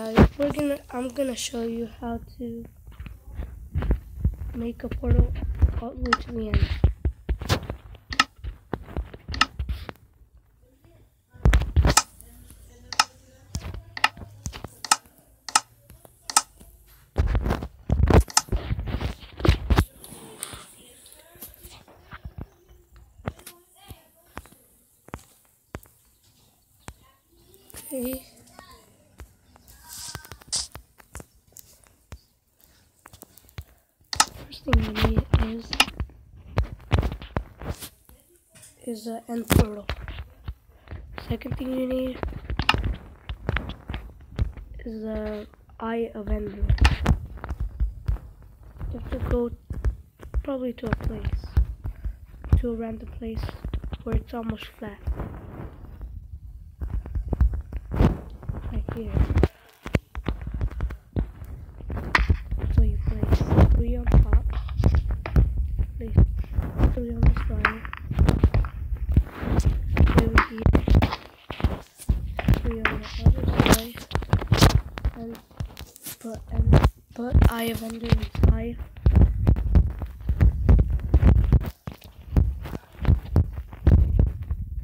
Uh, we're gonna. I'm gonna show you how to make a portal all the way to the end. Okay. Thing you need is is an portal. Second thing you need is the eye of Ender. You have to go probably to a place, to a random place where it's almost flat. Like here. So you place three on top, place three on the side, over here, three on the and and.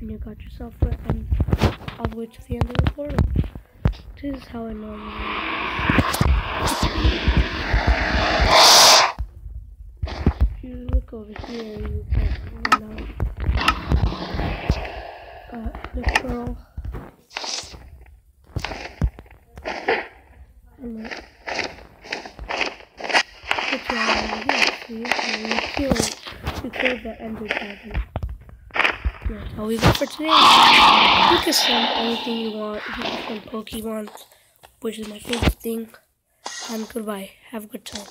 And you got yourself a and all the way to the end of the portal. This is how I normally over here, you can run uh, the your hand here, see? And you kill, you kill the ender dragon. That's all we got for today. You can send anything you want. You can send Pokemon, which is my favorite thing. And goodbye. Have a good time.